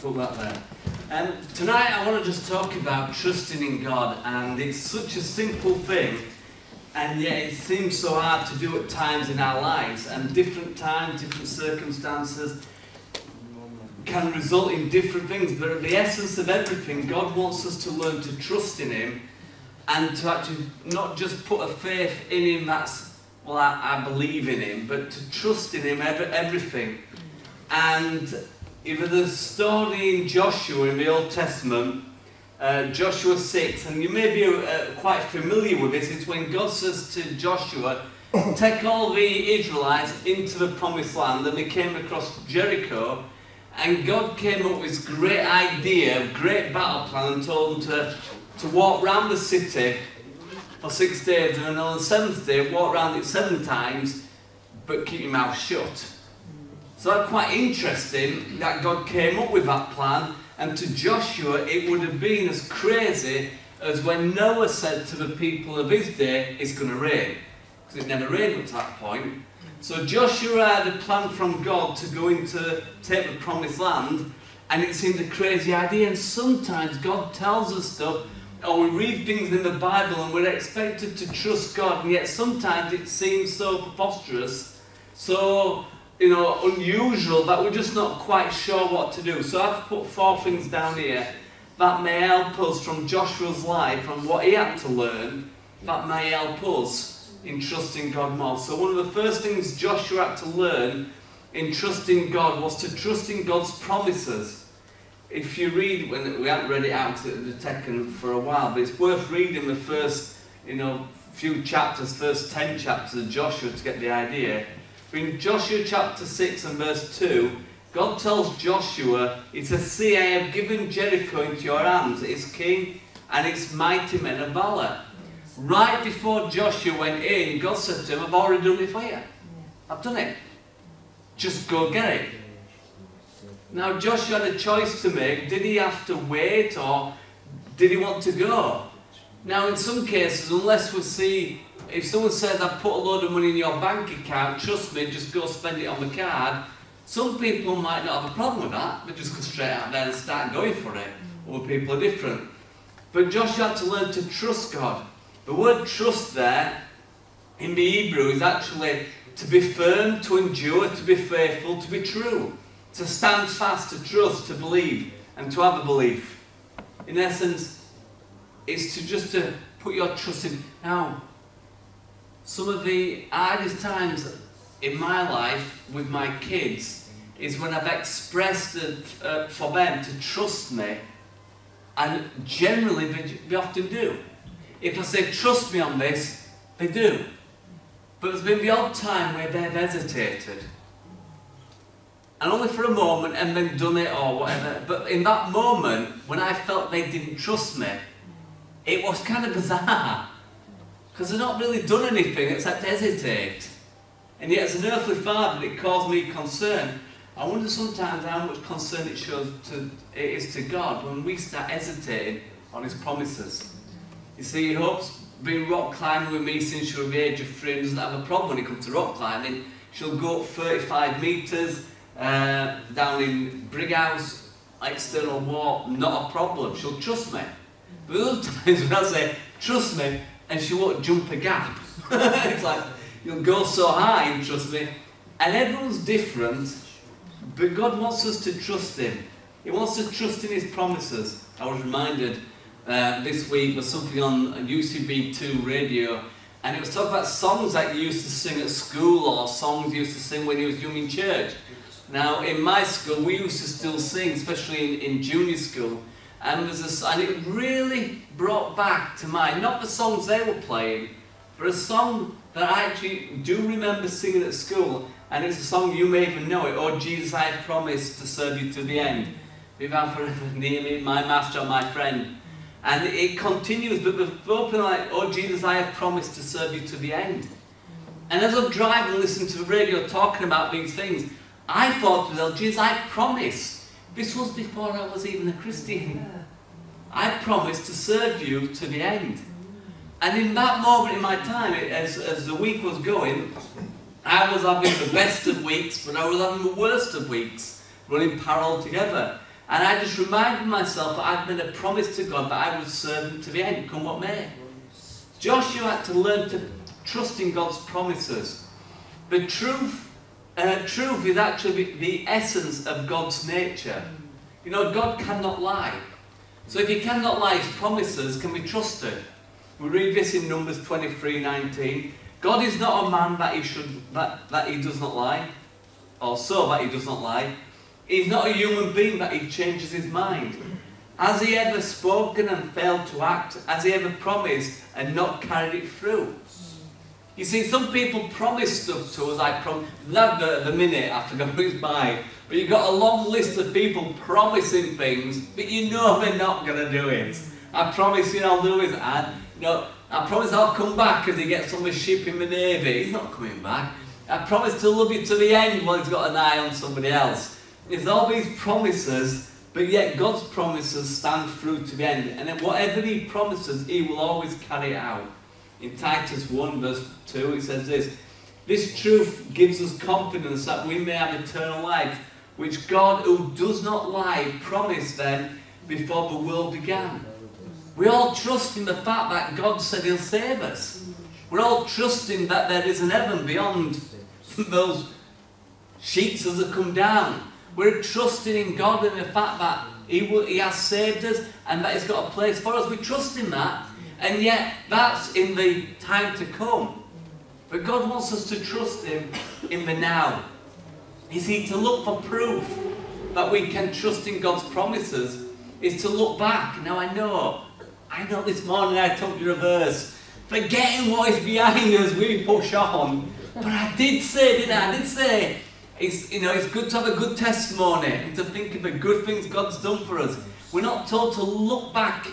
put that there. Um, tonight I want to just talk about trusting in God, and it's such a simple thing, and yet it seems so hard to do at times in our lives, and different times, different circumstances can result in different things, but at the essence of everything, God wants us to learn to trust in Him and to actually not just put a faith in Him that's, well, I, I believe in Him, but to trust in Him every, everything. And if there's a story in Joshua in the Old Testament, uh, Joshua 6, and you may be uh, quite familiar with this, it's when God says to Joshua, take all the Israelites into the promised land, and they came across Jericho, and God came up with this great idea, great battle plan, and told them to, to walk round the city for six days, and on the seventh day, walk round it seven times, but keep your mouth shut. So that's quite interesting that God came up with that plan, and to Joshua, it would have been as crazy as when Noah said to the people of his day, It's going to rain. Because it never rained up to that point. So Joshua had a plan from God to go into take the promised land, and it seemed a crazy idea. And sometimes God tells us stuff, or we read things in the Bible, and we're expected to trust God, and yet sometimes it seems so preposterous, so you know unusual that we're just not quite sure what to do. So I've put four things down here that may help us from Joshua's life and what he had to learn. That may help us in trusting God more. So one of the first things Joshua had to learn in trusting God was to trust in God's promises. If you read, when we haven't read it out to the Tekken for a while, but it's worth reading the first, you know, few chapters, first ten chapters of Joshua to get the idea. In Joshua chapter 6 and verse 2, God tells Joshua, He says, See, I have given Jericho into your hands, its king and its mighty men of valor. Right before Joshua went in, God said to him, I've already done it for you. I've done it. Just go get it. Now, Joshua had a choice to make. Did he have to wait or did he want to go? Now, in some cases, unless we see, if someone says, I've put a load of money in your bank account, trust me, just go spend it on the card, some people might not have a problem with that. They just go straight out there and start going for it. Other people are different. But Joshua had to learn to trust God. The word trust there in the Hebrew is actually to be firm, to endure, to be faithful, to be true, to stand fast, to trust, to believe, and to have a belief. In essence, it's to just to put your trust in. Now, some of the hardest times in my life with my kids is when I've expressed it, uh, for them to trust me, and generally they, they often do. If I say, trust me on this, they do. But there's been the odd time where they've hesitated. And only for a moment and then done it or whatever. But in that moment, when I felt they didn't trust me, it was kind of bizarre. Because they've not really done anything except hesitate. And yet, as an earthly father, it caused me concern. I wonder sometimes how much concern it shows to, it is to God when we start hesitating on His promises. You see, Hope's been rock climbing with me since she was the age of three and doesn't have a problem when it comes to rock climbing. She'll go up 35 metres uh, down in Brighouse, external wall, not a problem. She'll trust me. But other times when I say, trust me, and she won't jump a gap. it's like, you'll go so high trust me. And everyone's different, but God wants us to trust Him. He wants to trust in His promises. I was reminded uh, this week was something on UCB2 radio, and it was talking about songs that you used to sing at school or songs you used to sing when you was young in church. Now, in my school, we used to still sing, especially in, in junior school, and, a, and it really brought back to mind, not the songs they were playing, but a song that I actually do remember singing at school, and it's a song you may even know it, Oh Jesus, I have promised to serve you to the end. Be thou forever near me, my master, my friend. And it continues, but the open like, oh Jesus, I have promised to serve you to the end. And as I drive and listen to the radio talking about these things, I thought to myself, Jesus, I promised. This was before I was even a Christian. I promised to serve you to the end. And in that moment in my time, as, as the week was going, I was having the best of weeks, but I was having the worst of weeks, running parallel together. And I just reminded myself that I'd made a promise to God that I would serve him to the end, come what may. Joshua had to learn to trust in God's promises. The truth, uh, truth is actually the essence of God's nature. You know, God cannot lie. So if he cannot lie, his promises can be trusted. We read this in Numbers 23, 19. God is not a man that he should that, that he does not lie, or so that he does not lie. He's not a human being that he changes his mind. Has he ever spoken and failed to act? Has he ever promised and not carried it through? You see, some people promise stuff to us, I promise, not the, minute after it's by, but you've got a long list of people promising things, but you know they're not going to do it. I promise you I'll do it, and, you know, I promise I'll come back as he gets on the ship in the Navy. He's not coming back. I promise to love you to the end while he's got an eye on somebody else. It's all these promises, but yet God's promises stand through to the end. And then whatever he promises, he will always carry out. In Titus 1 verse 2 it says this, This truth gives us confidence that we may have eternal life, which God who does not lie promised them before the world began. We all trust in the fact that God said he'll save us. We're all trusting that there is an heaven beyond those sheets as have come down. We're trusting in God and the fact that he, will, he has saved us and that He's got a place for us. We trust in that. And yet, that's in the time to come. But God wants us to trust Him in the now. You see, to look for proof that we can trust in God's promises is to look back. Now, I know, I know this morning I told you a verse. Forgetting what is behind us, we push on. But I did say, didn't I? I did say, it's, you know, it's good to have a good testimony and to think of the good things God's done for us. We're not told to look back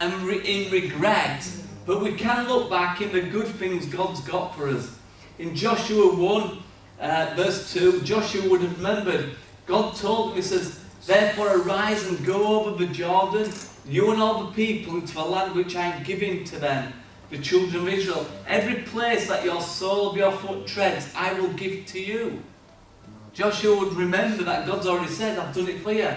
and re in regret, but we can look back in the good things God's got for us. In Joshua 1, uh, verse 2, Joshua would have remembered, God told him, He says, Therefore arise and go over the Jordan, you and all the people, into the land which I am giving to them, the children of Israel. Every place that your sole of your foot treads, I will give to you. Joshua would remember that God's already said, I've done it for you.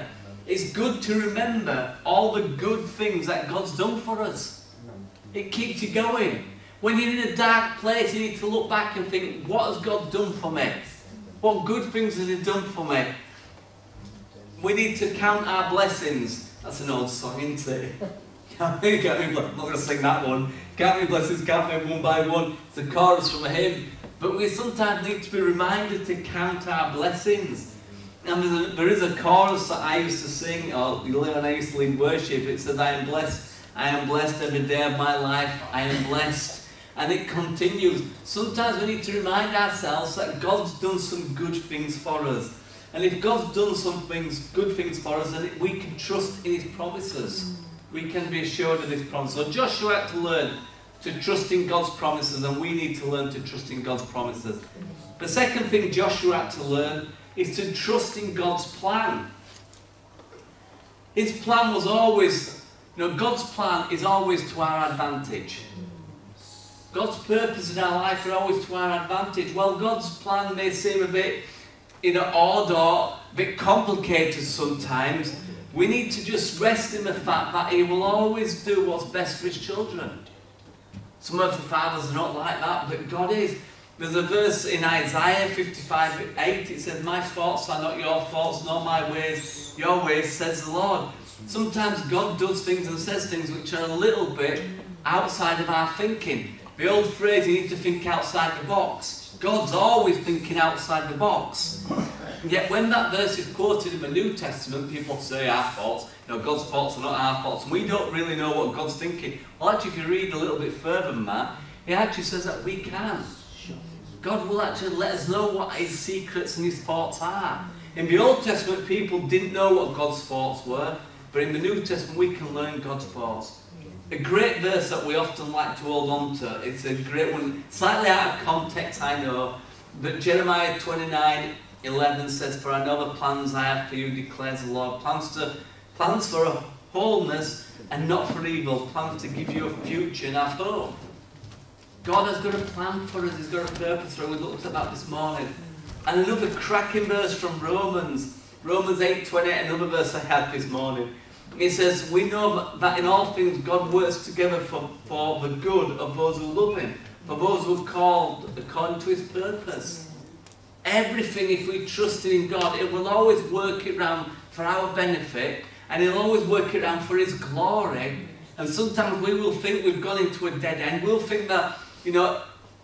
It's good to remember all the good things that God's done for us. It keeps you going. When you're in a dark place, you need to look back and think, what has God done for me? What good things has He done for me? We need to count our blessings. That's an old song, isn't it? I'm not going to sing that one. Count me blessings, count one by one. It's a chorus from a hymn. But we sometimes need to be reminded to count our blessings. And there is a chorus that I used to sing, or when I used to lead worship. It says, I am blessed, I am blessed every day of my life, I am blessed. And it continues. Sometimes we need to remind ourselves that God's done some good things for us. And if God's done some things, good things for us, then we can trust in His promises. We can be assured of His promise. So Joshua had to learn to trust in God's promises, and we need to learn to trust in God's promises. The second thing Joshua had to learn is to trust in God's plan. His plan was always, you know, God's plan is always to our advantage. God's purpose in our life are always to our advantage. Well, God's plan may seem a bit, know, odd or a bit complicated sometimes. We need to just rest in the fact that He will always do what's best for His children. Some of the fathers are not like that, but God is. There's a verse in Isaiah 55 8, it says, My thoughts are not your thoughts, nor my ways your ways, says the Lord. Sometimes God does things and says things which are a little bit outside of our thinking. The old phrase, you need to think outside the box. God's always thinking outside the box. Yet when that verse is quoted in the New Testament, people say our thoughts, you know, God's thoughts are not our thoughts, and we don't really know what God's thinking. Well, actually, if you read a little bit further than that, he actually says that we can. God will actually let us know what his secrets and his thoughts are. In the Old Testament, people didn't know what God's thoughts were, but in the New Testament, we can learn God's thoughts. A great verse that we often like to hold on to. It's a great one, slightly out of context, I know, but Jeremiah 29 11 says, For I know the plans I have for you, declares the Lord. Plans, to, plans for a wholeness and not for evil. Plans to give you a future and a hope. God has got a plan for us. He's got a purpose for us. We looked at that this morning. And another cracking verse from Romans Romans 8 28, another verse I had this morning. It says, We know that in all things God works together for, for the good of those who love Him, for those who are called according to His purpose. Everything, if we trust in God, it will always work it around for our benefit and He'll always work it around for His glory. And sometimes we will think we've gone into a dead end. We'll think that, you know,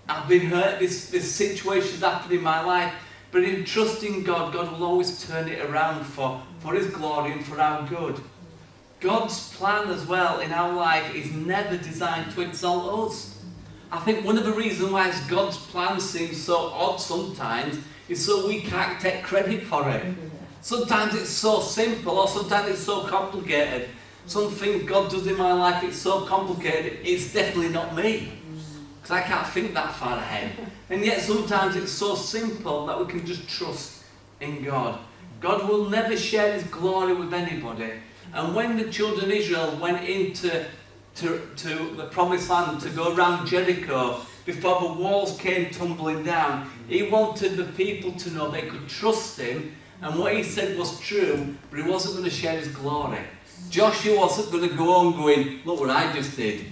I've been hurt, this, this situation's happened in my life. But in trusting God, God will always turn it around for, for His glory and for our good. God's plan as well in our life is never designed to exalt us. I think one of the reasons why God's plan seems so odd sometimes is so we can't take credit for it. Sometimes it's so simple or sometimes it's so complicated. Something God does in my life, it's so complicated, it's definitely not me. Because I can't think that far ahead. And yet sometimes it's so simple that we can just trust in God. God will never share his glory with anybody. And when the children of Israel went into to, to the promised land to go around Jericho, before the walls came tumbling down, he wanted the people to know they could trust him and what he said was true, but he wasn't going to share his glory. Joshua wasn't going to go on going, look what I just did.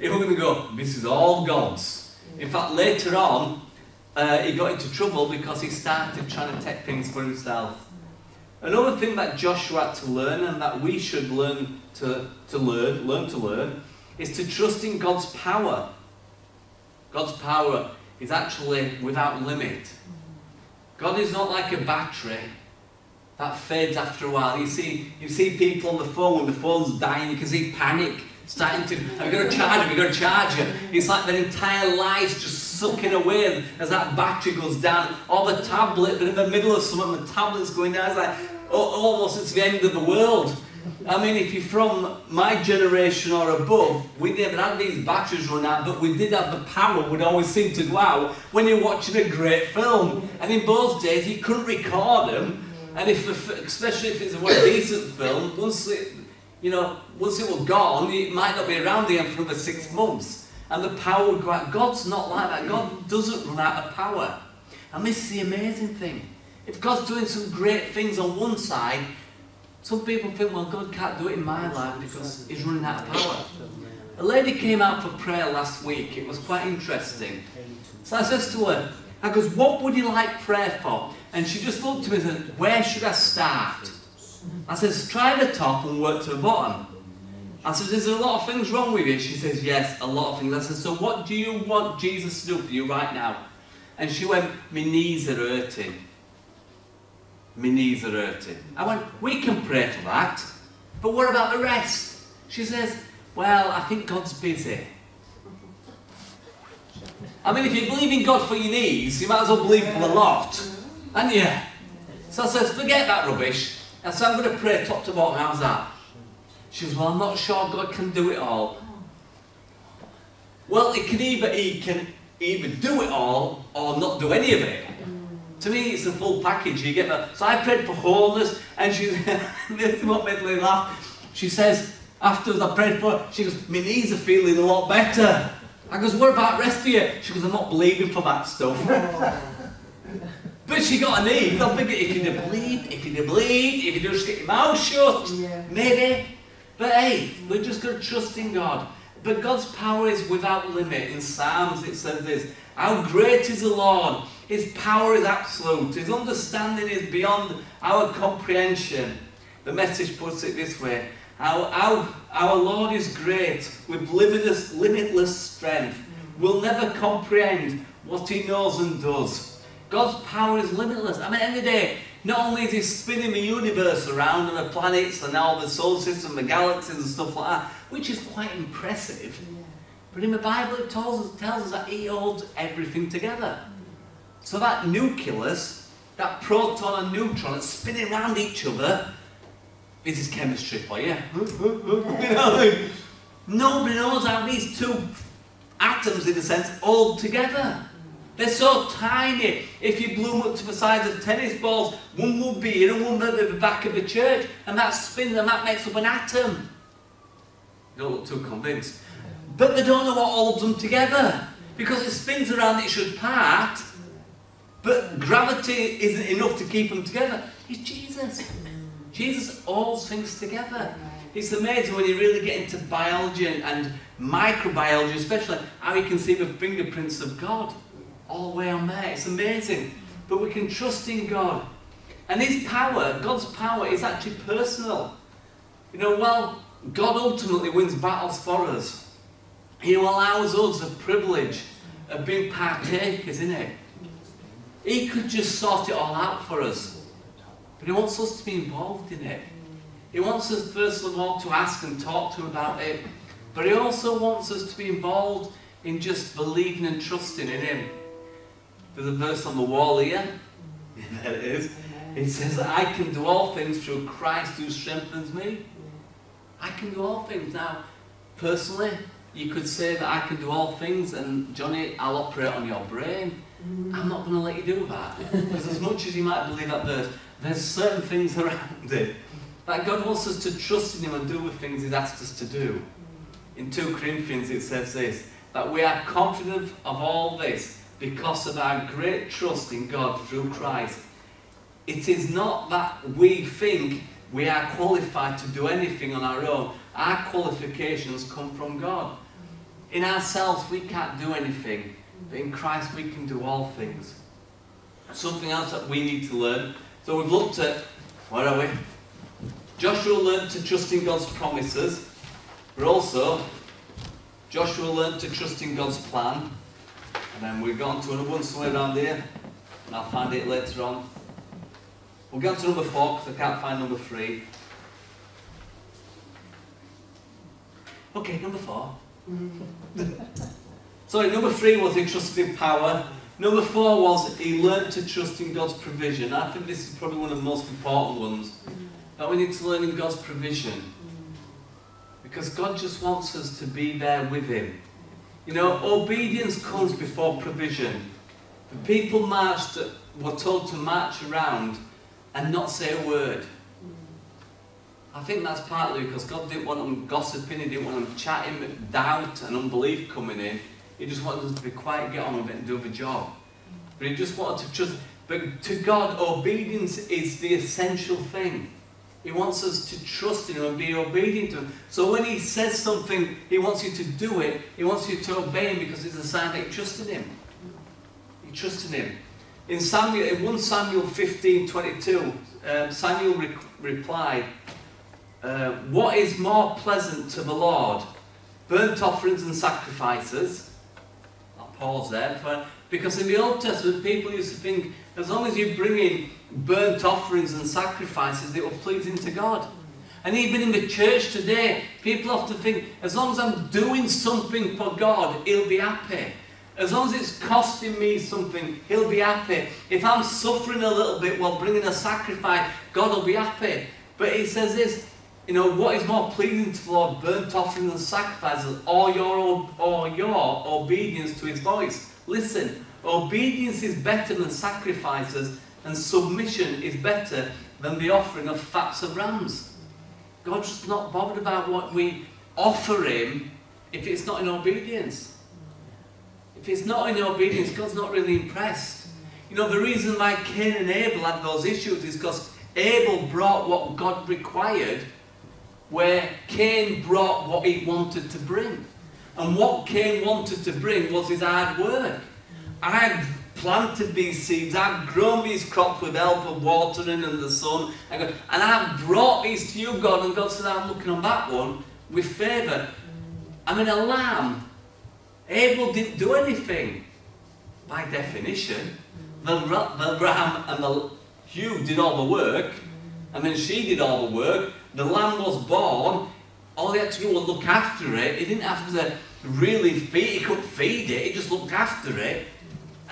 Was going to go, this is all God's. In fact, later on, uh, he got into trouble because he started trying to take things for himself. Another thing that Joshua had to learn and that we should learn to, to learn, learn to learn, is to trust in God's power. God's power is actually without limit. God is not like a battery that fades after a while. You see, you see people on the phone when the phone's dying, you can see panic starting to, I've got to charge it, I've got to charge it. It's like their entire lives just sucking away as that battery goes down. Or the tablet, but in the middle of something, the tablet's going down. It's like oh, almost it's the end of the world. I mean, if you're from my generation or above, we never had these batteries run out, but we did have the power would always seem to go out when you're watching a great film. And in those days, you couldn't record them. And if, especially if it's a decent film, once it, you know, once it was gone, it might not be around again for another six months. And the power would go out. God's not like that. God doesn't run out of power. And this is the amazing thing. If God's doing some great things on one side, some people think, well, God can't do it in my life because he's running out of power. A lady came out for prayer last week. It was quite interesting. So I says to her, I goes, what would you like prayer for? And she just looked at me and said, where should I start? I says, try the top and work to the bottom. I said, there's a lot of things wrong with you. She says, yes, a lot of things. I said, so what do you want Jesus to do for you right now? And she went, my knees are hurting my knees are hurting. I went, we can pray for that, but what about the rest? She says, well, I think God's busy. I mean, if you believe in God for your knees, you might as well believe for a lot, and yeah. So I says, forget that rubbish. I said, I'm going to pray top to bottom. How's that? She says, well, I'm not sure God can do it all. Well, it can either he can either do it all or not do any of it. To me, it's a full package. You get that. So I prayed for wholeness, and she, this is what made me laugh. She says, after I prayed for her, she goes, my knees are feeling a lot better. I goes, what about the rest of you? She goes, I'm not believing for that stuff. but she got a knee. I'm thinking, if you'd have if you'd have believed, if you'd just get your mouth shut, yeah. maybe. But hey, we're just going to trust in God. But God's power is without limit. In Psalms it says this, how great is the Lord his power is absolute. His understanding is beyond our comprehension. The message puts it this way. Our, our, our Lord is great with limitless, limitless strength. We'll never comprehend what he knows and does. God's power is limitless. I mean, any day, not only is he spinning the universe around and the planets and all the solar system, the galaxies and stuff like that, which is quite impressive. But in the Bible it tells us, tells us that he holds everything together. So that nucleus, that proton and neutron that's spinning around each other, this is chemistry for you. Nobody knows how these two atoms, in a sense, hold together. They're so tiny. If you blew them up to the size of tennis balls, one would be here and one would be at the back of the church, and that spins and that makes up an atom. You don't look too convinced. But they don't know what holds them together. Because it spins around, it should part, But gravity isn't enough to keep them together. It's Jesus. Jesus holds things together. It's amazing when you really get into biology and, and microbiology, especially how you can see the fingerprints of God all the way on there. It's amazing. But we can trust in God. And His power, God's power, is actually personal. You know, well, God ultimately wins battles for us. He allows us the privilege of being partakers in it. He could just sort it all out for us. But He wants us to be involved in it. He wants us, first of all, to ask and talk to Him about it. But He also wants us to be involved in just believing and trusting in Him. There's a verse on the wall here. there it is. It says, I can do all things through Christ who strengthens me. I can do all things. Now, personally, you could say that I can do all things, and Johnny, I'll operate on your brain. I'm not going to let you do that. Because as much as you might believe that verse, there's certain things around it that God wants us to trust in Him and do the things He's asked us to do. In 2 Corinthians it says this, that we are confident of all this because of our great trust in God through Christ. It is not that we think we are qualified to do anything on our own. Our qualifications come from God. In ourselves we can't do anything, but in Christ we can do all things. Something else that we need to learn. So we've looked at, where are we? Joshua learned to trust in God's promises, but also Joshua learned to trust in God's plan. And then we've gone to another one somewhere around here, and I'll find it later on. We'll go to number four because I can't find number three. Okay, number four. Sorry, number three was he trusted in power. Number four was he learned to trust in God's provision. I think this is probably one of the most important ones. That we need to learn in God's provision. Mm. Because God just wants us to be there with Him. You know, obedience comes before provision. The people marched, were told to march around and not say a word. I think that's partly because God didn't want them gossiping, He didn't want them chatting, doubt and unbelief coming in. He just wanted them to be quiet, get on with it and do the job. But He just wanted to trust. But to God, obedience is the essential thing. He wants us to trust in Him and be obedient to Him. So when He says something, He wants you to do it. He wants you to obey Him because it's a sign that you trust in Him. You trust in Him. In Samuel, in 1 Samuel 15, 22, um, Samuel re replied, uh, What is more pleasant to the Lord? Burnt offerings and sacrifices. I'll pause there. For, because in the Old Testament, people used to think, as long as you bring in burnt offerings and sacrifices, it will pleasing to God. And even in the church today, people often think, as long as I'm doing something for God, He'll be happy. As long as it's costing me something, He'll be happy. If I'm suffering a little bit while bringing a sacrifice, God will be happy. But He says this, you know, what is more pleasing to the Lord, burnt offerings and sacrifices, or your, or your obedience to His voice? Listen, obedience is better than sacrifices, and submission is better than the offering of fats of rams. God's not bothered about what we offer Him if it's not in obedience. If it's not in obedience, God's not really impressed. You know, the reason why Cain and Abel had those issues is because Abel brought what God required, where Cain brought what he wanted to bring. And what Cain wanted to bring was his hard work. I've planted these seeds, I've grown these crops with help of watering and the sun, and I've brought these to you, God. And God said, I'm looking on that one with favour. I mean, a lamb Abel didn't do anything. By definition, the, the ram and the ewe did all the work, and then she did all the work. The lamb was born. All he had to do was look after it. He didn't have to really feed. It, he couldn't feed it. He just looked after it,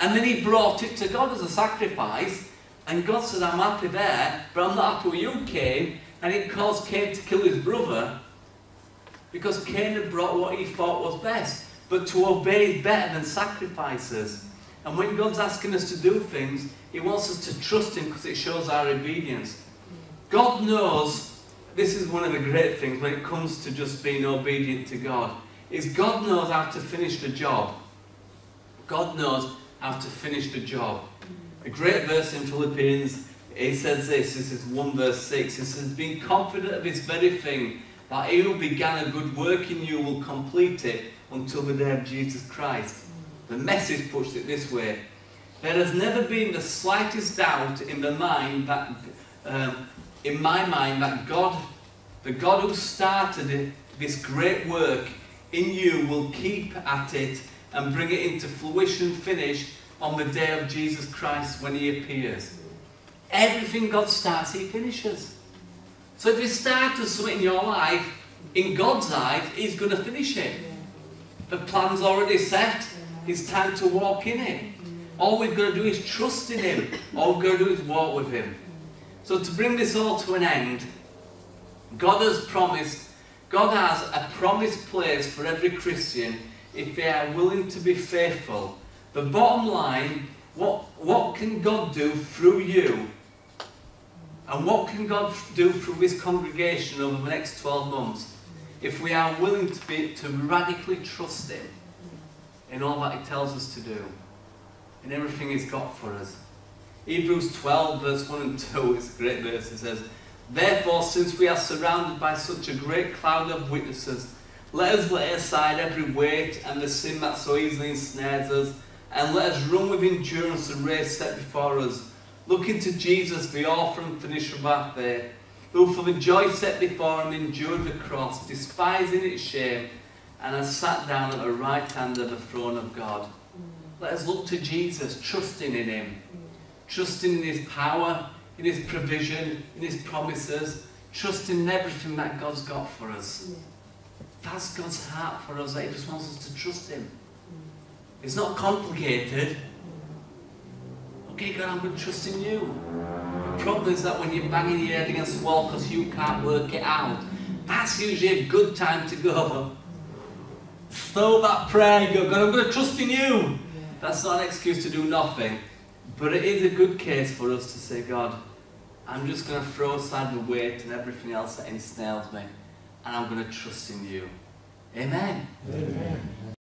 and then he brought it to God as a sacrifice. And God said, "I'm happy there, but I'm not happy you, came, And it caused Cain to kill his brother because Cain had brought what he thought was best. But to obey is better than sacrifices. And when God's asking us to do things, He wants us to trust Him because it shows our obedience. God knows, this is one of the great things when it comes to just being obedient to God, is God knows how to finish the job. God knows how to finish the job. A great verse in Philippians, he says this, this is 1 verse 6, he says, being confident of this very thing, that he who began a good work in you will complete it until the day of Jesus Christ. The message puts it this way. There has never been the slightest doubt in the mind that, um, in my mind, that God, the God who started this great work in you will keep at it and bring it into fruition finish on the day of Jesus Christ when he appears. Everything God starts, he finishes. So if you start to something in your life, in God's eyes, he's going to finish it. The plan's already set. It's time to walk in it. All we've got to do is trust in him. All we've got to do is walk with him. So to bring this all to an end, God has promised, God has a promised place for every Christian if they are willing to be faithful. The bottom line, what, what can God do through you? And what can God do through this congregation over the next 12 months? If we are willing to, be, to radically trust Him in all that He tells us to do, in everything He's got for us. Hebrews 12, verse 1 and 2 is a great verse. It says, Therefore, since we are surrounded by such a great cloud of witnesses, let us lay aside every weight and the sin that so easily ensnares us, and let us run with endurance the race set before us, looking to Jesus, the author and finisher of our faith, who for the joy set before him endured the cross, despising its shame, and has sat down at the right hand of the throne of God. Mm. Let us look to Jesus, trusting in him, trusting in his power, in his provision, in his promises, trusting in everything that God's got for us. That's God's heart for us. He just wants us to trust Him. Mm. It's not complicated. Okay, God, I'm going to trust in you. The problem is that when you're banging your head against the wall because you can't work it out, that's usually a good time to go. Throw that prayer and go, God, I'm going to trust in you. That's not an excuse to do nothing. But it is a good case for us to say, God, I'm just going to throw aside the weight and everything else that ensnares me and I'm going to trust in you. Amen. Amen.